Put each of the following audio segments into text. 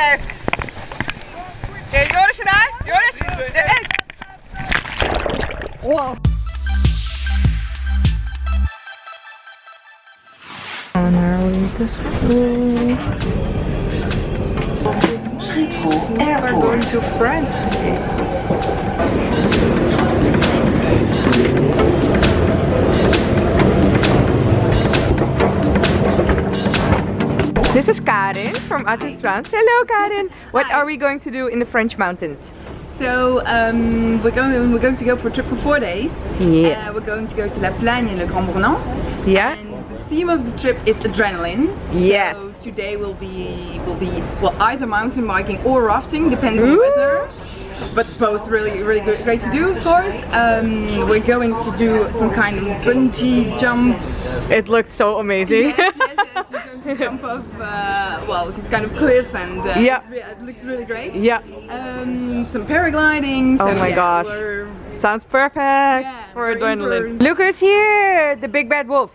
Oké. Okay, Joris erbij. Joris. De één. Wow. On our way to school. We're going to France today. This is Karin from Atout France. Hello Karin. What Hi. are we going to do in the French mountains? So um, we're going we're going to go for a trip for four days. Yeah. Uh, we're going to go to La Plagne in Le Grand Bornand. Yeah. And the theme of the trip is adrenaline. Yes. So today will be will be well either mountain biking or rafting, depends on the weather. But both really really great, great to do, of course. Um, we're going to do some kind of bungee jump. It looked so amazing. Yes, yes, yes. We're going to jump off uh, well some kind of cliff and uh, Yeah. re- it looks really great. yeah. Um, some paragliding. So Oh my yeah, gosh. Sounds perfect Yeah, for we're in adrenaline. for- Look who's here! The big bad wolf.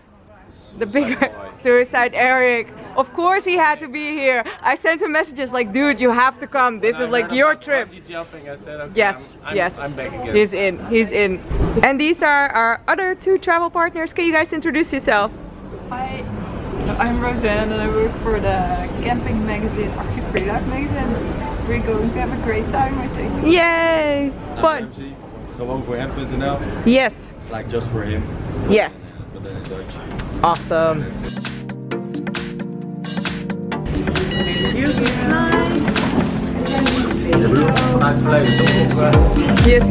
The big suicide Eric. Of course he had to be here. I sent him messages like, dude, you have to come. This is like your trip. Jumping, I said, okay, Yes, I'm, I'm, yes. I'm back again. He's in. He's in. And these are our other two travel partners. Can you guys introduce yourself? Hi, I'm Roseanne and I work for the camping magazine Actie Freedive magazine. We're going to have a great time, I think. Yay! Fun. MC, gewoon voor hem.nl. Yes. It's like just for him, Yes. but then in Dutch. Awesome. Vanuit het verleden toch eh, Yes.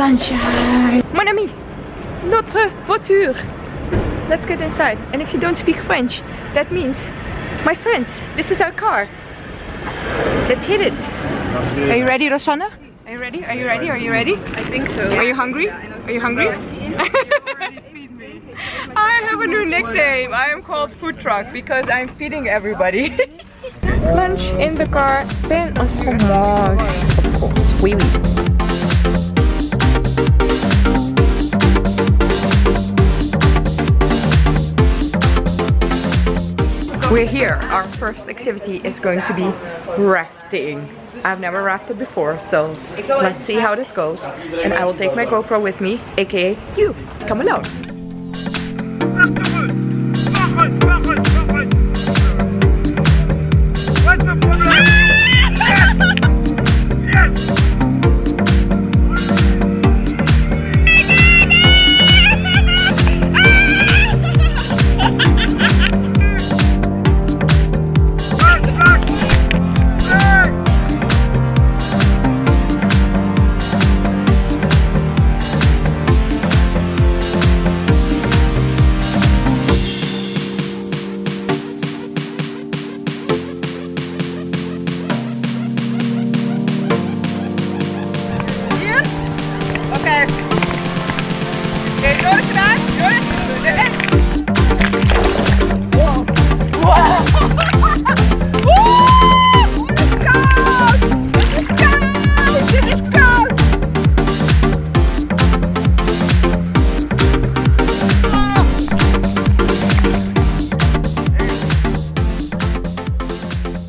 Sunshine. Mon ami, notre voiture. Let's get inside. And if you don't speak French, that means, my friends, this is our car. Let's hit it. Are you ready, Rosanna? Are you ready? Are you ready? Are you ready? I think so. Are you hungry? Are you hungry? I have a new nickname. I am called Food Truck because I'm feeding everybody. Lunch in the car, pain of fromage. Of course, oui, oui. We're here. Our first activity is going to be rafting. I've never rafted before, so let's see how this goes. And I will take my GoPro with me, aka you. Come along.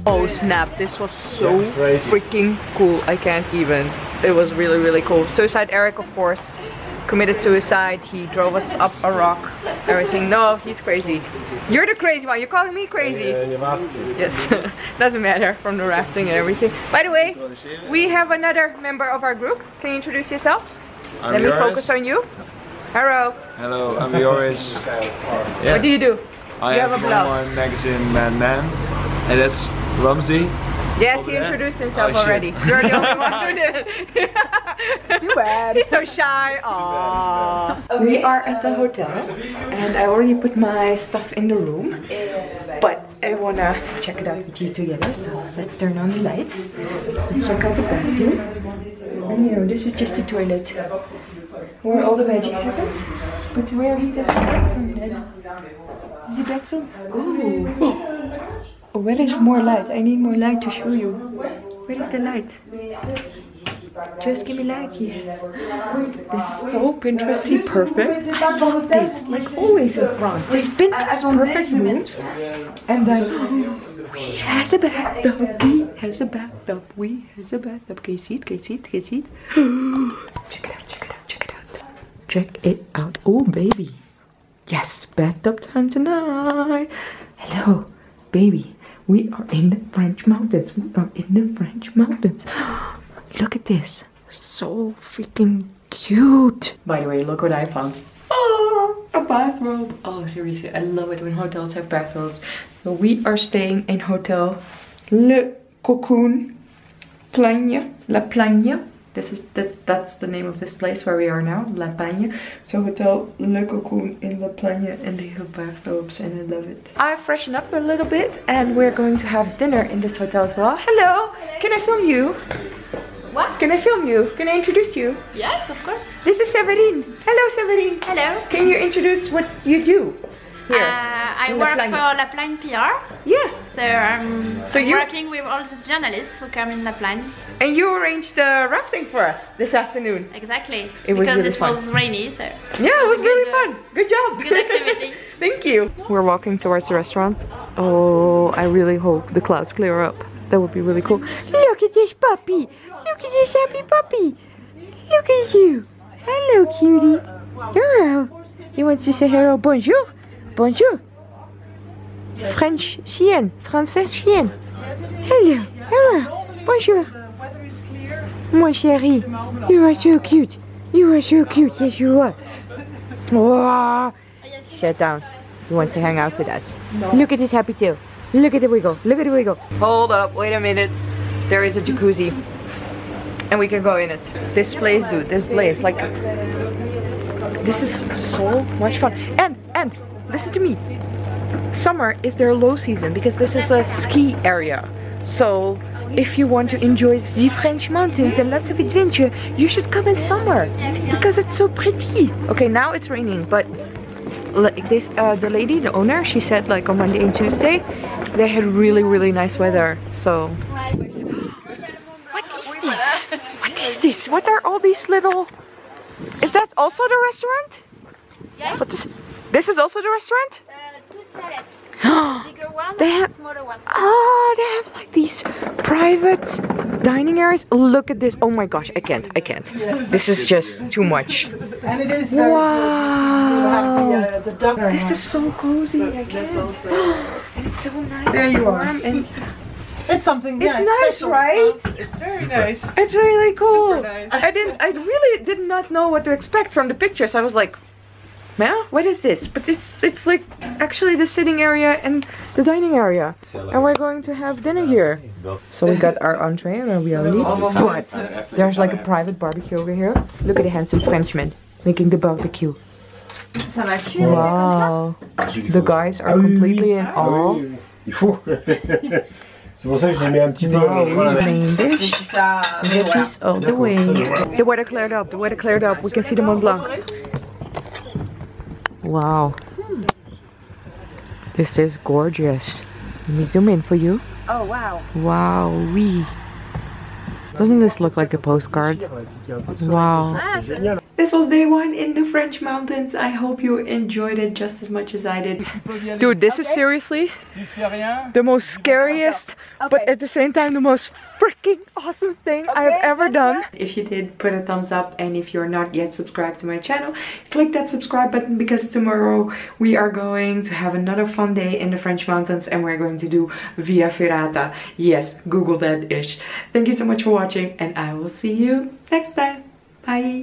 Oh snap, this was so freaking cool. I can't even. It was really, really cool. Suicide Eric, of course, committed suicide. He drove us up a rock. Everything. No, he's crazy. You're the crazy one. You're calling me crazy. Yes, doesn't matter from the rafting and everything. By the way, we have another member of our group. Can you introduce yourself? I'm Let me Joris. focus on you. Hello. Hello, I'm Joris. Yeah. What do you do? I you have, have a blog. my magazine Man Man. And that's Ramsey. Yes, Over he there? introduced oh, himself Oh, shit. already. You're the only one who did. Too bad. He's so shy. Aww. We are at the hotel and I already put my stuff in the room. But I wanna check it out with you together. So let's turn on the lights. Let's check out the bathroom. And you know, this is just the toilet. Where all the magic happens. But where is the bathroom then? Is the bathroom? Ooh. Oh, where is more light? I need more light to show you. Where is the light? Just give me light, yes. This is so Pinteresty perfect. I love this, like always in France. This Pinterest perfect moves. And then we has a bathtub, we has a bathtub, we has a bathtub. Can you see it? Can you see it? Can you see it? Check it out, check it out, check it out. Check it out. Oh, baby. Yes, bathtub time tonight. Hello, baby. We are in the French mountains. We are in the French mountains. Look at this. So freaking cute. By the way, look what I found. Oh, a bathrobe. Oh, seriously, I love it when hotels have bathrobes. So we are staying in Hotel Le Cocoon Plagne. La Plagne. This is the, that's the name of this place where we are now, La Plagne. So Hotel Le Cocoon in La Plagne and they have bathrobes and I love it. I freshened up a little bit and we're going to have dinner in this hotel as well. Hello, can I film you? What? Can I film you? Can I introduce you? Yes, of course. This is Severin. Hello Severin. Hello. Can you introduce what you do Uh. I in La work for La Plagne PR. Yeah. Um, so I'm So you- working with all the journalists who come in La Plagne. And you arranged the rafting for us this afternoon. Exactly. It was because really it fun. was rainy, so Yeah, it was a really good, fun. Good job. good activity. Thank you. We're walking towards the restaurant. Oh, I really hope the clouds clear up. That would be really cool. Look at this puppy. Look at this happy puppy. Look at you. Hello, cutie. Hello. He wants to say hello. Bonjour. Bonjour. French chien. Français chien. Hello. Hello. Bonjour. Mon chéri. You are so cute. You are so cute. Yes, you are. Wow. Sit down. He wants to hang out with us. Look at his happy tail. Look at the wiggle. Look at the wiggle. Hold up. Wait a minute. There is a jacuzzi. And we can go in it. This place, dude. This place. Like, this is so much fun. And, and, listen to me. Summer is their low season because this is a ski area. So, if you want to enjoy the French mountains and lots of adventure, you should come in summer because it's so pretty. Okay, now it's raining, but like this, uh, the lady, the owner, she said like on Monday and Tuesday, they had really, really nice weather. So, what is this? What is this? What are all these little? Is that also the restaurant? Yes. What is? This is also the restaurant? Uh, two chalets. Bigger one They and have- smaller one. Oh, they have like these private dining areas. Look at this. Oh my gosh, I can't. I can't. This is just too much. And it is very Wow. good. Have the, uh, the. This is so cozy. I can't. And it's so nice. There you are. warm And It's something. it's yeah, nice, special. right? It's very nice. It's really cool. Super nice. I didn't. I really did not know what to expect from the pictures. I was like, "Man, what is this?" But it's it's like actually the sitting area and the dining area, and we're going to have dinner here. So we got our entree and our ravioli, but there's like a private barbecue over here. Look at the handsome Frenchman making the barbecue. Wow, the guys are completely in ah awe. Ah il faut. C'est pour ça que je l'ai mis un petit peu. Wow, euh, Voilà. main dish. Ça, voilà. Veggies all the way. The weather cleared up. The weather cleared up. We can see the Mont Blanc. Wow. This is gorgeous. Let me zoom in for you. Oh wow. Wow, we. Doesn't this look like a postcard? Wow. This was day one in the French mountains. I hope you enjoyed it just as much as I did. Dude, this is seriously the most scariest, but at the same time the most freaking awesome thing I've ever done. If you did, put a thumbs up and if you're not yet subscribed to my channel, click that subscribe button because tomorrow we are going to have another fun day in the French mountains and we're going to do Via Ferrata. Yes, Google that ish. Thank you so much for watching and I will see you next time. Bye.